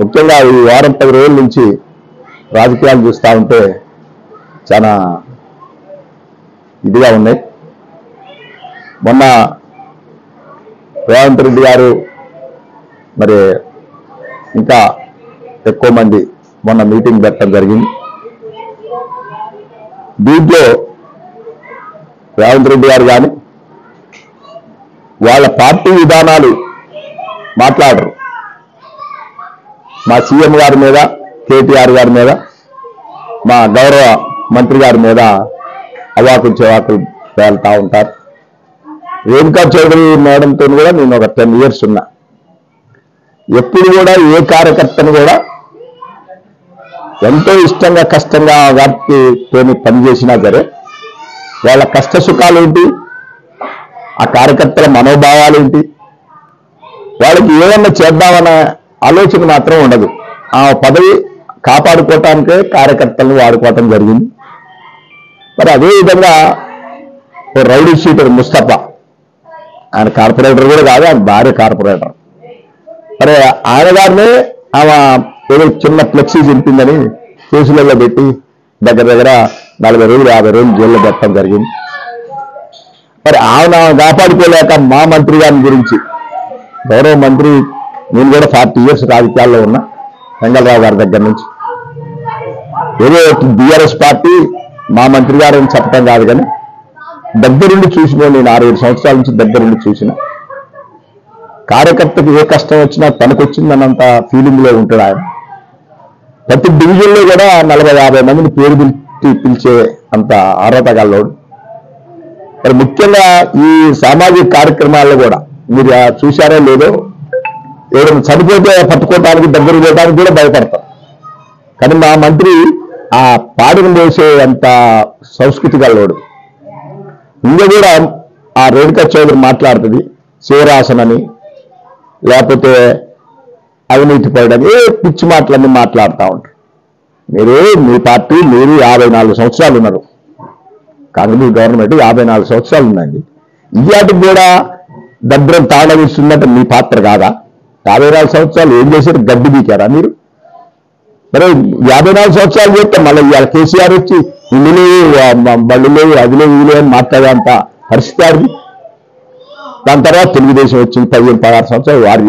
ముఖ్యంగా ఈ వారం పది రోజుల నుంచి రాజకీయాలు చూస్తూ ఉంటే చాలా ఇదిగా ఉన్నాయి. మొన్న రేవంత్ రెడ్డి గారు మరి ఇంకా ఎక్కువ మంది మొన్న మీటింగ్ పెట్టడం జరిగింది. దీంట్లో రేవంత్ రెడ్డి గారు కానీ వాళ్ళ పార్టీ విధానాలు మాట్లాడరు. మా సీఎం గారి మీద కేటీఆర్ గారి మీద మా గౌరవ మంత్రి గారి మీద అవాకులు చెవాకులు వెళ్తూ ఉంటారు. రేణుకా చౌదరి మేడంతో కూడా నేను ఒక టెన్ ఇయర్స్ ఉన్నా. ఎప్పుడు కూడా ఏ కార్యకర్తను కూడా ఎంతో ఇష్టంగా కష్టంగా వాటికి తోని పనిచేసినా సరే వాళ్ళ కష్ట సుఖాలు ఏంటి? ఆ కార్యకర్తల మనోభావాలు ఏంటి? వాళ్ళకి ఏమన్నా చేద్దామనే ఆలోచన మాత్రం ఉండదు. ఆ పదవి కాపాడుకోవటానికే కార్యకర్తలను వాడుకోవటం జరిగింది. మరి అదే విధంగా ఓ రౌడీ షీటర్ ముస్తఫా ఆయన కార్పొరేటర్ కూడా కాదు ఆయన భార్య కార్పొరేటర్. మరి ఆయన గారినే ఆమె ఏదో చిన్న ఫ్లెక్సీ చింపిందని కేసులలో పెట్టి దగ్గర దగ్గర నలభై రోజులు యాభై రోజులు జైల్లో పెట్టడం జరిగింది. మరి ఆయన కాపాడుకోలేక మా మంత్రి గారి గురించి గౌరవ మంత్రి నేను కూడా ఫార్టీ ఇయర్స్ రాజకీయాల్లో ఉన్నా వెంగళరావు గారి దగ్గర నుంచి. ఏదో బీఆర్ఎస్ పార్టీ మా మంత్రి గారు అని చెప్పడం కాదు కానీ దగ్గరుండి చూసిన నేను ఆరు ఏడు సంవత్సరాల నుంచి దగ్గరుండి చూసిన. కార్యకర్తకు ఏ కష్టం వచ్చినా తనకు వచ్చిందన్నంత ఫీలింగ్లో ఉంటాడు ఆయన. ప్రతి డివిజన్లో కూడా నలభై యాభై మందిని పేరు పిలిచి పిలిచే అంత అర్హత గల్లోడు మరి ముఖ్యంగా ఈ సామాజిక కార్యక్రమాల్లో కూడా మీరు చూశారో లేదో ఎవరైనా చనిపోతే పట్టుకోవటానికి దగ్గర పోవడానికి కూడా భయపడతాం కానీ మా మంత్రి ఆ పాడిని మోసే అంత సంస్కృతి గలవాడు. ఇంకా కూడా ఆ రేణుకా చౌదరి మాట్లాడుతుంది శివరాసనని లేకపోతే అవినీతి పడడం ఏ పిచ్చి మాటలన్నీ మాట్లాడుతూ ఉంటారు. మీరు మీ పార్టీ మీరు యాభై నాలుగు సంవత్సరాలు ఉన్నారు. కాంగ్రెస్ గవర్నమెంట్ యాభై నాలుగు సంవత్సరాలు ఉందండి. ఇవాటికి కూడా దద్రం తాళవిస్తుందంటే మీ పాత్ర కాదా? యాభై నాలుగు సంవత్సరాలు ఏం చేశారు? గడ్డి బీకారా మీరు? మరి యాభై నాలుగు సంవత్సరాలు చేస్తే మళ్ళీ ఇవాళ కేసీఆర్ వచ్చి ఇల్లు లేవు బళ్ళు లేవు అది లేవు ఇది లేవు అని మాట్లాడేంత పరిస్థితి ఆడిది? దాని తర్వాత తెలుగుదేశం వచ్చింది పదిహేను పదహారు సంవత్సరాలు వారు